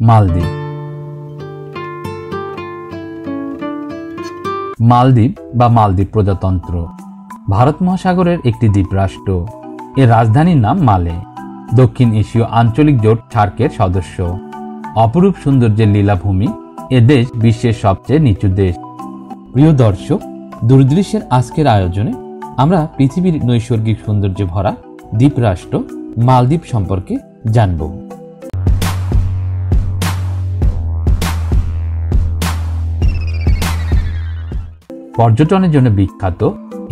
মালদ্বীপ। মালদ্বীপ বা মালদ্বীপ প্রজাতন্ত্র ভারত মহাসাগরের একটি দ্বীপরাষ্ট্র। এর রাজধানীর নাম মালে। দক্ষিণ এশীয় আঞ্চলিক জোট সার্কের সদস্য। অপরূপ সৌন্দর্যের লীলাভূমি এ দেশ বিশ্বের সবচেয়ে নিচু দেশ। প্রিয় দর্শক, দূরদৃশ্যের আজকের আয়োজনে আমরা পৃথিবীর নৈসর্গিক সৌন্দর্যে ভরা দ্বীপরাষ্ট্র মালদ্বীপ সম্পর্কে জানব। পর্যটনের জন্য বিখ্যাত।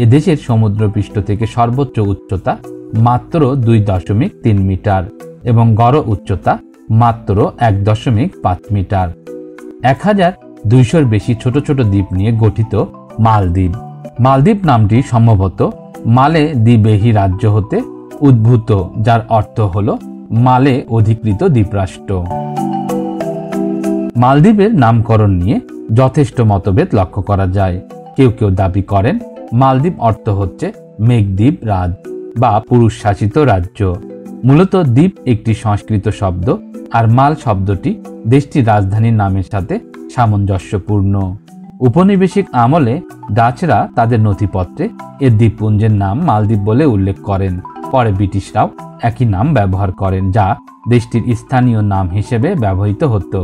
এদেশের সমুদ্রপৃষ্ঠ থেকে সর্বোচ্চ উচ্চতা মাত্র দুই দশমিক তিন মিটার এবং গড় উচ্চতা মাত্র এক দশমিক পাঁচ মিটার। এক হাজার দুইশোর বেশি ছোট ছোট দ্বীপ নিয়ে গঠিত মালদ্বীপ। মালদ্বীপ নামটি সম্ভবত মালে দ্বীপেহি রাজ্য হতে উদ্ভূত, যার অর্থ হল মালে অধিকৃত দ্বীপরাষ্ট্র। মালদ্বীপের নামকরণ নিয়ে যথেষ্ট মতভেদ লক্ষ্য করা যায়। কেউ কেউ দাবি করেন, মালদ্বীপ অর্থ হচ্ছে মেঘদ্বীপ রাজ বা পুরুষ শাসিত রাজ্য। মূলত দ্বীপ একটি সংস্কৃত শব্দ আর মাল শব্দটি দেশটির রাজধানীর নামের সাথে সামঞ্জস্যপূর্ণ। উপনিবেশিক আমলে ডাচরা তাদের নথিপত্রে এ দ্বীপপুঞ্জের নাম মালদ্বীপ বলে উল্লেখ করেন। পরে ব্রিটিশরাও একই নাম ব্যবহার করেন, যা দেশটির স্থানীয় নাম হিসেবে ব্যবহৃত হতো।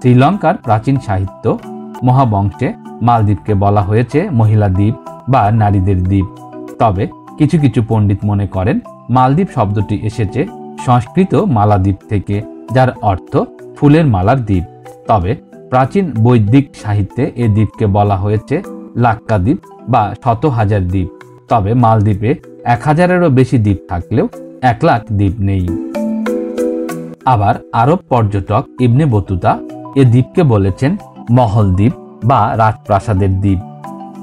শ্রীলঙ্কার প্রাচীন সাহিত্য মহাবংশে মালদ্বীপকে বলা হয়েছে মহিলা দ্বীপ বা নারীদের দ্বীপ। তবে কিছু কিছু পণ্ডিত মনে করেন মালদ্বীপ শব্দটি এসেছে সংস্কৃত মালাদ্বীপ থেকে, যার অর্থ ফুলের মালার দ্বীপ। তবে প্রাচীন বৈদিক সাহিত্যে এ দ্বীপকে বলা হয়েছে লাক্কাদ্বীপ বা শত হাজার দ্বীপ। তবে মালদ্বীপে এক হাজারেরও বেশি দ্বীপ থাকলেও এক লাখ দ্বীপ নেই। আবার আরব পর্যটক ইবনে বতুতা এ দ্বীপকে বলেছেন মহল দ্বীপ বা রাজপ্রাসাদের দ্বীপ।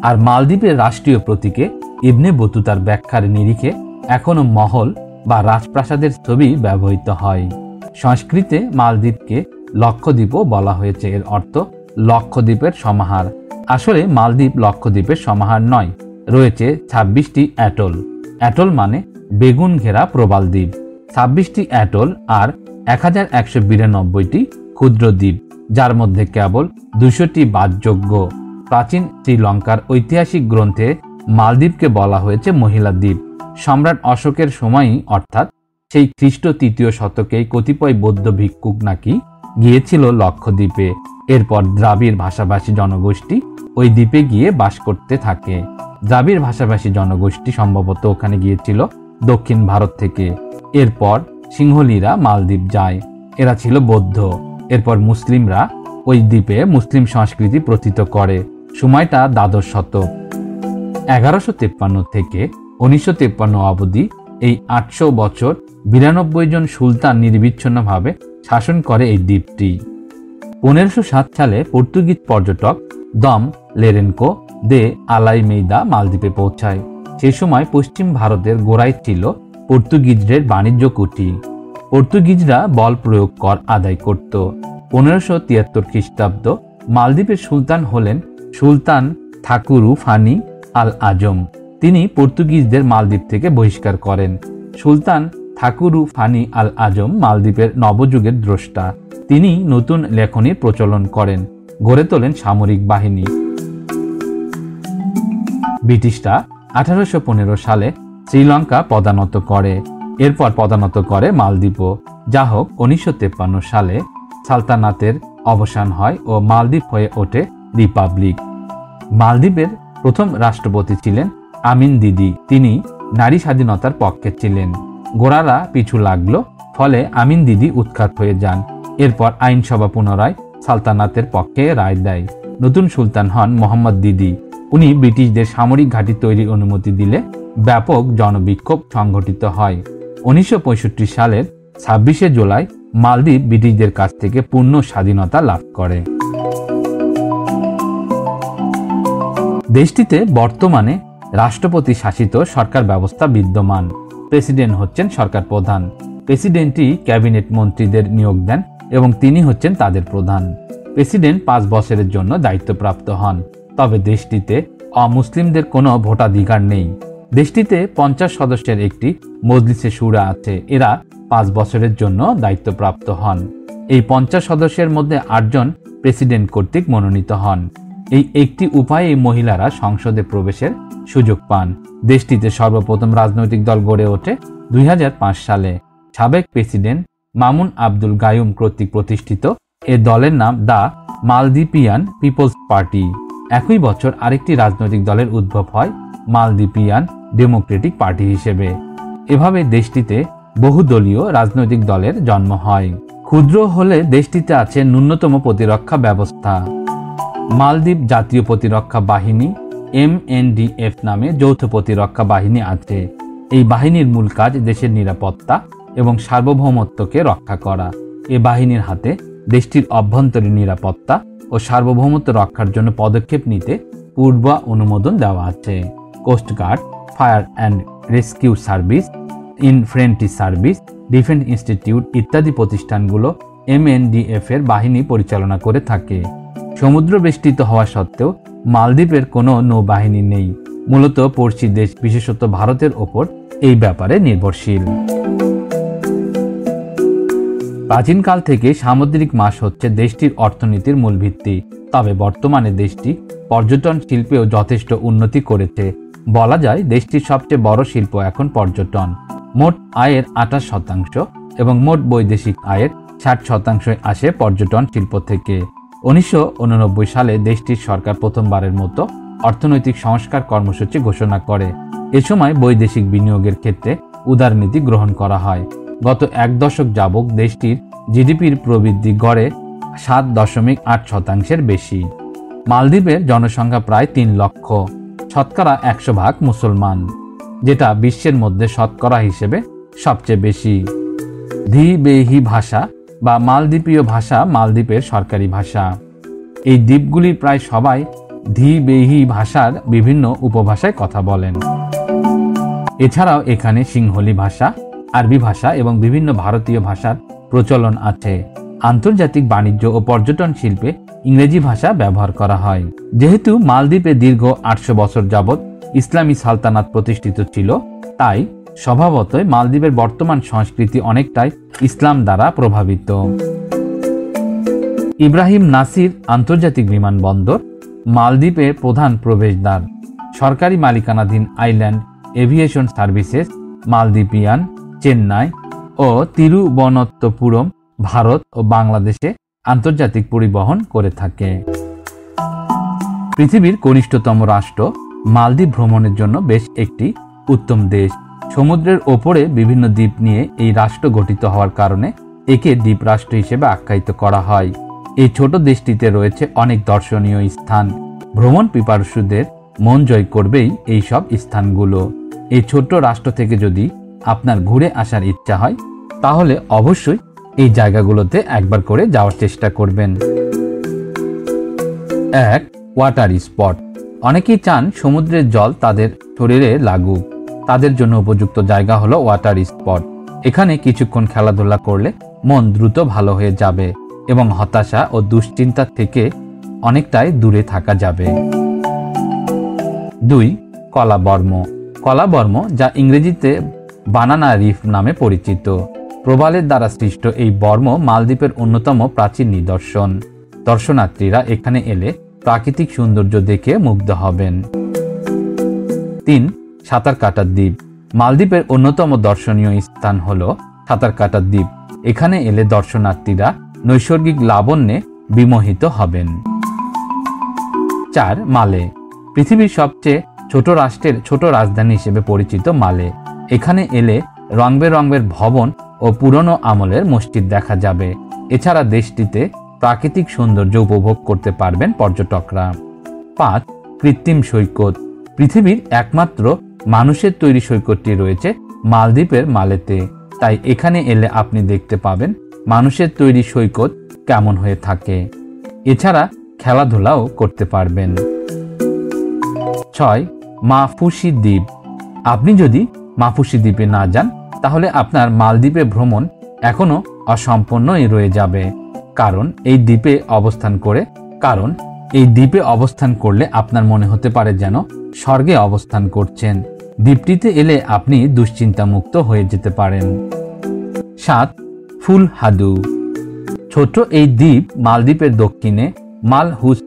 আর মালদ্বীপের রাষ্ট্রীয় প্রতীকে ইবনে বতুতার ব্যাখ্যার নিরিখে এখনও মহল বা রাজপ্রাসাদের ছবি ব্যবহৃত হয়। সংস্কৃতে মালদ্বীপকে লক্ষদ্বীপও বলা হয়েছে। এর অর্থ লক্ষদ্বীপের সমাহার। আসলে মালদ্বীপ লক্ষদ্বীপের সমাহার নয়, রয়েছে ছাব্বিশটি অ্যাটল। অ্যাটল মানে বেগুন ঘেরা প্রবাল দ্বীপ। ছাব্বিশটি অ্যাটল আর এক হাজার একশো বিরানব্বইটি ক্ষুদ্র দ্বীপ। যার মধ্যে কেবল দুশোটি বাদযোগ্য প্রাচীন শ্রীলঙ্কার ঐতিহাসিক গ্রন্থে মালদ্বীপকে বলা হয়েছে মহিলা দ্বীপ। সম্রাট অশোকের সময়ই, অর্থাৎ সেই খ্রিস্ট তৃতীয় শতকেই কতিপয় বৌদ্ধ ভিক্ষুক নাকি গিয়েছিল লক্ষদ্বীপে। এরপর দ্রাবিড় ভাষাভাষী জনগোষ্ঠী ওই দ্বীপে গিয়ে বাস করতে থাকে। দ্রাবিড় ভাষাভাষী জনগোষ্ঠী সম্ভবত ওখানে গিয়েছিল দক্ষিণ ভারত থেকে। এরপর সিংহলীরা মালদ্বীপ যায়। এরা ছিল বৌদ্ধ। এরপর মুসলিমরা ওই দ্বীপে মুসলিম সংস্কৃতি প্রথিত করে। সময়টা দ্বাদশ শতক। এগারোশো তেপ্পান্ন থেকে উনিশশো তেপ্পান্ন অবধি এই আটশো বছর বিরানব্বই জন সুলতান নির্বিচ্ছিন্নভাবে শাসন করে এই দ্বীপটি। পনেরোশো সাত সালে পর্তুগিজ পর্যটক দম লেরেনকো দে আলাই মেইদা মালদ্বীপে পৌঁছায়। সে সময় পশ্চিম ভারতের গোড়ায় ছিল পর্তুগিজদের বাণিজ্য কুটি। পর্তুগিজরা বল প্রয়োগ কর আদায় করত। পনেরোশো তিয়াত্তর খ্রিস্টাব্দ মালদ্বীপের সুলতান হলেন সুলতান থাকুরু ফানি আল আজম তিনি পর্তুগিজদের মালদ্বীপ থেকে বহিষ্কার করেন। সুলতান থাকুরু ফানি আল আজম মালদ্বীপের নবযুগের দ্রষ্টা। তিনি নতুন লেখনীর প্রচলন করেন, গড়ে তোলেন সামরিক বাহিনী। ব্রিটিশরা আঠারোশ পনেরো সালে শ্রীলঙ্কা পদানত করে। এরপর পদানত করে মালদ্বীপও। যা হোক, উনিশশো সালে সালতানাতের অবসান হয় ও মালদ্বীপ হয়ে ওঠে রিপাবলিক। মালদ্বীপের প্রথম রাষ্ট্রপতি ছিলেন আমিন দিদি। তিনি নারী স্বাধীনতার পক্ষে ছিলেন। গোড়ারা পিছু লাগল, ফলে আমিন দিদি উৎখাত হয়ে যান। এরপর আইনসভা পুনরায় সালতানাতের পক্ষে রায় দেয়। নতুন সুলতান হন মোহাম্মদ দিদি। উনি ব্রিটিশদের সামরিক ঘাঁটি তৈরির অনুমতি দিলে ব্যাপক জনবিক্ষোভ সংঘটিত হয়। উনিশশো পঁয়ষট্টি সালের ছাব্বিশে জুলাই মালদ্বীপ ব্রিটিশদের কাছ থেকে পূর্ণ স্বাধীনতা লাভ করে। দেশটিতে বর্তমানে রাষ্ট্রপতি শাসিত সরকার ব্যবস্থা বিদ্যমান। প্রেসিডেন্ট হচ্ছেন সরকার প্রধান। প্রেসিডেন্টই ক্যাবিনেট মন্ত্রীদের নিয়োগ দেন এবং তিনি হচ্ছেন তাদের প্রধান। প্রেসিডেন্ট পাঁচ বছরের জন্য দায়িত্বপ্রাপ্ত হন। তবে দেশটিতে অমুসলিমদের কোনো ভোটাধিকার নেই। দেশটিতে পঞ্চাশ সদস্যের একটি মজলিসে সুরা আছে। এরা পাঁচ বছরের জন্য দায়িত্বপ্রাপ্ত হন। এই পঞ্চাশ সদস্যের মধ্যে আটজন প্রেসিডেন্ট কর্তৃক মনোনীত হন। এই একটি উপায়ে মহিলারা সংসদে প্রবেশের সুযোগ পান। দেশটিতে সর্বপ্রথম রাজনৈতিক দল গড়ে ওঠে দুই হাজার পাঁচ সালে। সাবেক প্রেসিডেন্ট মামুন আব্দুল গায়ুম কর্তৃক প্রতিষ্ঠিত এ দলের নাম দ্য মালদ্বীপিয়ান পিপলস পার্টি। একই বছর আরেকটি রাজনৈতিক দলের উদ্ভব হয় মালদ্বীপিয়ান ডেমোক্রেটিক পার্টি হিসেবে। এভাবে দেশটিতে বহুদলীয় রাজনৈতিক দলের জন্ম হয়। ক্ষুদ্র হলে দেশটিতে আছে ন্যূনতম প্রতিরক্ষা ব্যবস্থা। মালদ্বীপ জাতীয় প্রতিরক্ষা বাহিনী এমএনডিএফ নামে যৌথ প্রতিরক্ষা বাহিনী আছে। এই বাহিনীর মূল কাজ দেশের নিরাপত্তা এবং সার্বভৌমত্বকে রক্ষা করা। এ বাহিনীর হাতে দেশটির অভ্যন্তরীণ নিরাপত্তা ও সার্বভৌমত্ব রক্ষার জন্য পদক্ষেপ নিতে পূর্ব অনুমোদন দেওয়া আছে। Coastguard fire and rescue service infantry service defence institute ইত্যাদি প্রতিষ্ঠানগুলো এমএনডিএফ এর বাহিনী পরিচালনা করে থাকে। সমুদ্র বেষ্টিত হওয়া সত্ত্বেও মালদ্বীপের কোনো নৌবাহিনী নেই। মূলত পড়শি দেশ, বিশেষত ভারতের ওপর এই ব্যাপারে নির্ভরশীল। প্রাচীনকাল থেকে সামুদ্রিক মাছ হচ্ছে দেশটির অর্থনীতির মূল ভিত্তি। তবে বর্তমানে দেশটি পর্যটন শিল্পেও যথেষ্ট উন্নতি করেছে। বলা যায় দেশটির সবচেয়ে বড় শিল্প এখন পর্যটন। মোট আয়ের আঠাশ শতাংশ এবং মোট বৈদেশিক আয়ের ষাট শতাংশই আসে পর্যটন শিল্প থেকে। উনিশশো উননব্বই সালে দেশটির সরকার প্রথমবারের মতো অর্থনৈতিক সংস্কার কর্মসূচি ঘোষণা করে। এ সময় বৈদেশিক বিনিয়োগের ক্ষেত্রে উদারনীতি গ্রহণ করা হয়। গত এক দশক যাবক দেশটির জিডিপির প্রবৃদ্ধি গড়ে সাত দশমিক আট শতাংশের বেশি। মালদ্বীপের জনসংখ্যা প্রায় তিন লক্ষ। শতকরা একশো ভাগ মুসলমান, যেটা বিশ্বের মধ্যে শতকরা হিসেবে সবচেয়ে বেশি। ধি বেহি ভাষা বা মালদ্বীপীয় ভাষা মালদ্বীপের সরকারি ভাষা। এই দ্বীপগুলির প্রায় সবাই ধি বেহি ভাষার বিভিন্ন উপভাষায় কথা বলেন। এছাড়াও এখানে সিংহলি ভাষা, আরবি ভাষা এবং বিভিন্ন ভারতীয় ভাষার প্রচলন আছে। আন্তর্জাতিক বাণিজ্য ও পর্যটন শিল্পে ইংরেজি ভাষা ব্যবহার করা হয়। যেহেতু মালদ্বীপে দীর্ঘ আটশো বছর যাবৎ ইসলামী সালতানাত প্রতিষ্ঠিত ছিল, তাই স্বভাবতই মালদ্বীপের বর্তমান সংস্কৃতি অনেকটাই ইসলাম দ্বারা প্রভাবিত। ইব্রাহিম নাসির আন্তর্জাতিক বিমানবন্দর মালদ্বীপের প্রধান প্রবেশদ্বার। সরকারি মালিকানাধীন island aviation services, Maldivian, Chennai ও তিরুবনন্তপুরম, ভারত ও বাংলাদেশে আন্তর্জাতিক পরিবহন করে থাকে। পৃথিবীর কনিষ্ঠতম রাষ্ট্র, মালদ্বীপ ভ্রমণের জন্য বেশ একটি উত্তম দেশ। সমুদ্রের ওপরে বিভিন্ন দ্বীপ নিয়ে এই রাষ্ট্র গঠিত হওয়ার কারণে একে দ্বীপ রাষ্ট্র হিসেবে আখ্যায়িত করা হয়। এই ছোট দেশটিতে রয়েছে অনেক দর্শনীয় স্থান। ভ্রমণ পিপারসুদের মন জয় করবেই এই সব স্থানগুলো। এই ছোট্ট রাষ্ট্র থেকে যদি আপনার ঘুরে আসার ইচ্ছা হয়, তাহলে অবশ্যই এই জায়গাগুলোতে একবার করে যাওয়ার চেষ্টা করবেন। এক ওয়াটার স্পট অনেকেই চান সমুদ্রের জল তাদের শরীরে লাগুক। তাদের জন্য উপযুক্ত জায়গা হলো ওয়াটার স্পট এখানে কিছুক্ষণ খেলাধুলা করলে মন দ্রুত ভালো হয়ে যাবে এবং হতাশা ও দুশ্চিন্তা থেকে অনেকটাই দূরে থাকা যাবে। দুই, কলাবর্ম। কলাবর্ম যা ইংরেজিতে বানানা রিফ নামে পরিচিত। প্রবালের দ্বারা সৃষ্ট এই বর্ম মালদ্বীপের অন্যতম প্রাচীন নিদর্শন। দর্শনার্থীরা এখানে এলে প্রাকৃতিক সৌন্দর্য দেখে মুগ্ধ হবেন। তিন সাঁতার কাটার দ্বীপ। মালদ্বীপের অন্যতম দর্শনীয় স্থান হল সাঁতার কাটার দ্বীপ। এখানে এলে দর্শনার্থীরা নৈসর্গিক লাবণ্যে বিমোহিত হবেন। চার, মালে। পৃথিবীর সবচেয়ে ছোট রাষ্ট্রের ছোট রাজধানী হিসেবে পরিচিত মালে। এখানে এলে রং বেরঙের ভবন ও পুরনো আমলের মসজিদ দেখা যাবে। এছাড়া দেশটিতে প্রাকৃতিক সৌন্দর্য উপভোগ করতে পারবেন পর্যটকরা। পাঁচ, কৃত্রিম সৈকত। পৃথিবীর একমাত্র মানুষের তৈরি সৈকতটি রয়েছে মালদ্বীপের মালেতে। তাই এখানে এলে আপনি দেখতে পাবেন মানুষের তৈরি সৈকত কেমন হয়ে থাকে। এছাড়া খেলাধুলাও করতে পারবেন। ছয়, মাফুসি দ্বীপ। আপনি যদি মাফুসি দ্বীপে না যান তাহলে আপনার মালদ্বীপে ভ্রমণ এখনও অসম্পূর্ণই রয়ে যাবে। কারণ এই দ্বীপে অবস্থান করে, কারণ এই দ্বীপে অবস্থান করলে আপনার মনে হতে পারে যেন স্বর্গে অবস্থান করছেন। দ্বীপটিতে এলে আপনি দুশ্চিন্তা মুক্ত হয়ে যেতে পারেন। সাত, ফুল হাদু। ছোট এই দ্বীপ মালদ্বীপের দক্ষিণে মালহুস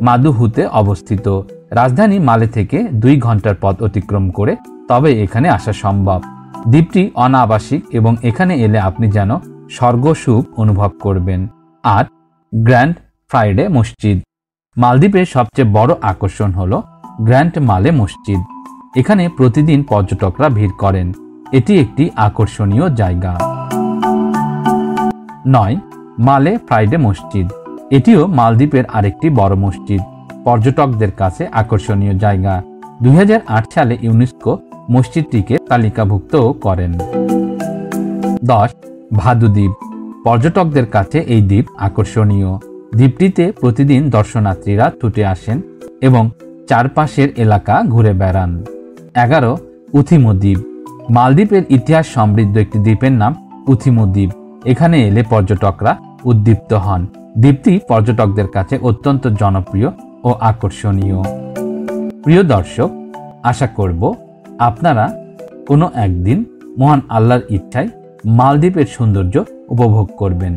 মাদুহুতে অবস্থিত। রাজধানী মালে থেকে দুই ঘণ্টার পথ অতিক্রম করে তবে এখানে আসা সম্ভব। দ্বীপটি অনাবাসিক এবং এখানে এলে আপনি যেন স্বর্গসুখ অনুভব করবেন। আর গ্র্যান্ড ফ্রাইডে মসজিদ। মালদ্বীপের সবচেয়ে বড় আকর্ষণ হল গ্র্যান্ড মালে মসজিদ। এখানে প্রতিদিন পর্যটকরা ভিড় করেন। এটি একটি আকর্ষণীয় জায়গা। নয়, মালে ফ্রাইডে মসজিদ। এটিও মালদ্বীপের আরেকটি বড় মসজিদ। পর্যটকদের কাছে আকর্ষণীয় জায়গা। দুই হাজার আট সালে ইউনেস্কো মসজিদটিকে তালিকাভুক্ত করেন। দশ, ভাদু দ্বীপ। পর্যটকদের কাছে এই দ্বীপ আকর্ষণীয়। দ্বীপটিতে প্রতিদিন দর্শনার্থীরা ছুটে আসেন এবং চারপাশের এলাকা ঘুরে বেড়ান। এগারো, উথিমো দ্বীপ। মালদ্বীপের ইতিহাস সমৃদ্ধ একটি দ্বীপের নাম উথিমো দ্বীপ। এখানে এলে পর্যটকরা উদ্দীপ্ত হন। দ্বীপটি পর্যটকদের কাছে অত্যন্ত জনপ্রিয় ও আকর্ষণীয়। প্রিয় দর্শক, আশা করব আপনারা কোনো একদিন মহান আল্লাহর ইচ্ছায় মালদ্বীপের সৌন্দর্য উপভোগ করবেন।